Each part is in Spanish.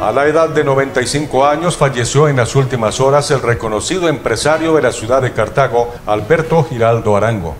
A la edad de 95 años falleció en las últimas horas el reconocido empresario de la ciudad de Cartago, Alberto Giraldo Arango.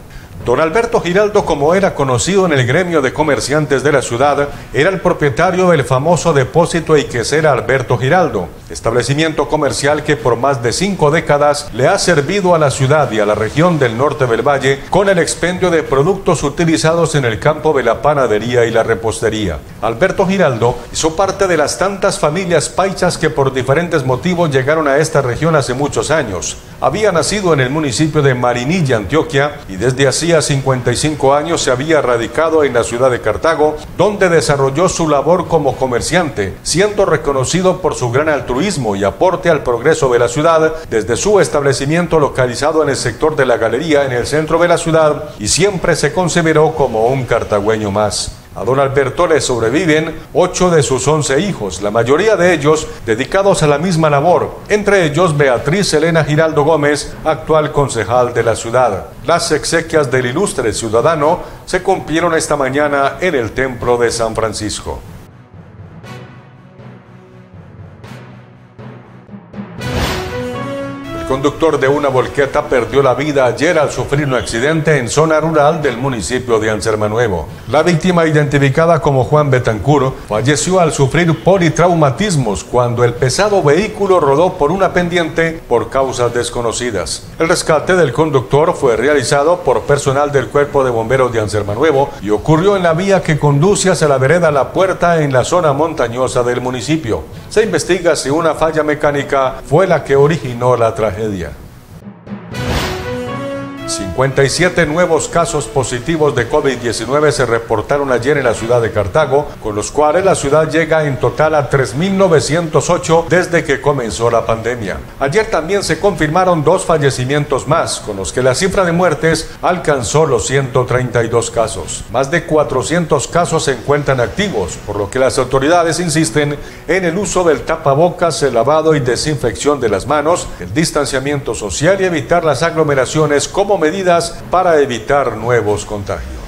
Don Alberto Giraldo, como era conocido en el gremio de comerciantes de la ciudad, era el propietario del famoso depósito y quesera Alberto Giraldo, establecimiento comercial que por más de cinco décadas le ha servido a la ciudad y a la región del norte del valle con el expendio de productos utilizados en el campo de la panadería y la repostería. Alberto Giraldo hizo parte de las tantas familias paichas que por diferentes motivos llegaron a esta región hace muchos años. Había nacido en el municipio de Marinilla, Antioquia, y desde así 55 años se había radicado en la ciudad de Cartago, donde desarrolló su labor como comerciante, siendo reconocido por su gran altruismo y aporte al progreso de la ciudad desde su establecimiento localizado en el sector de la galería en el centro de la ciudad y siempre se consideró como un cartagüeño más. A don Alberto le sobreviven ocho de sus once hijos, la mayoría de ellos dedicados a la misma labor, entre ellos Beatriz Elena Giraldo Gómez, actual concejal de la ciudad. Las exequias del ilustre ciudadano se cumplieron esta mañana en el Templo de San Francisco. Conductor de una volqueta perdió la vida ayer al sufrir un accidente en zona rural del municipio de Ansermanuevo. La víctima, identificada como Juan Betancuro, falleció al sufrir politraumatismos cuando el pesado vehículo rodó por una pendiente por causas desconocidas. El rescate del conductor fue realizado por personal del Cuerpo de Bomberos de Ansermanuevo y ocurrió en la vía que conduce hacia la vereda La Puerta en la zona montañosa del municipio. Se investiga si una falla mecánica fue la que originó la tragedia. 57 nuevos casos positivos de COVID-19 se reportaron ayer en la ciudad de Cartago, con los cuales la ciudad llega en total a 3.908 desde que comenzó la pandemia. Ayer también se confirmaron dos fallecimientos más, con los que la cifra de muertes alcanzó los 132 casos. Más de 400 casos se encuentran activos, por lo que las autoridades insisten en el uso del tapabocas, el lavado y desinfección de las manos, el distanciamiento social y evitar las aglomeraciones como medidas para evitar nuevos contagios.